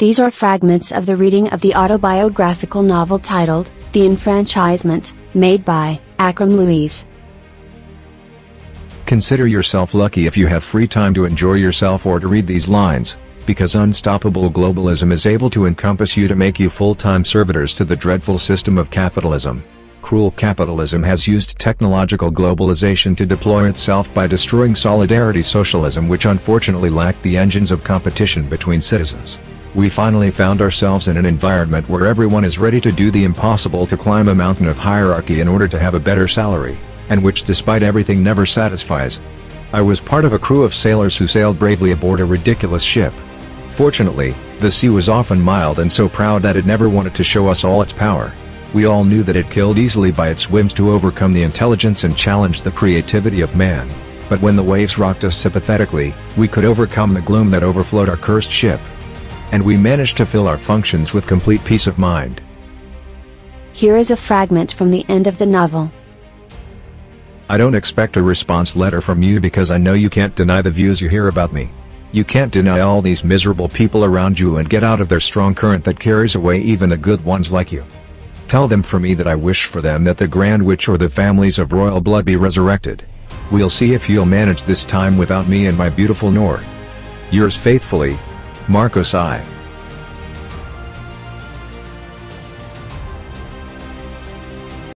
These are fragments of the reading of the autobiographical novel titled, The Enfranchisement, made by Akram Louiz. Consider yourself lucky if you have free time to enjoy yourself or to read these lines, because unstoppable globalism is able to encompass you to make you full-time servitors to the dreadful system of capitalism. Cruel capitalism has used technological globalization to deploy itself by destroying solidarity socialism which unfortunately lacked the engines of competition between citizens. We finally found ourselves in an environment where everyone is ready to do the impossible to climb a mountain of hierarchy in order to have a better salary, and which despite everything never satisfies. I was part of a crew of sailors who sailed bravely aboard a ridiculous ship. Fortunately, the sea was often mild and so proud that it never wanted to show us all its power. We all knew that it killed easily by its whims to overcome the intelligence and challenge the creativity of man. But when the waves rocked us sympathetically, we could overcome the gloom that overflowed our cursed ship and we managed to fill our functions with complete peace of mind. Here is a fragment from the end of the novel. I don't expect a response letter from you because I know you can't deny the views you hear about me. You can't deny all these miserable people around you and get out of their strong current that carries away even the good ones like you. Tell them for me that I wish for them that the Grand Witch or the families of royal blood be resurrected. We'll see if you'll manage this time without me and my beautiful Noor. Yours faithfully, Marcos I.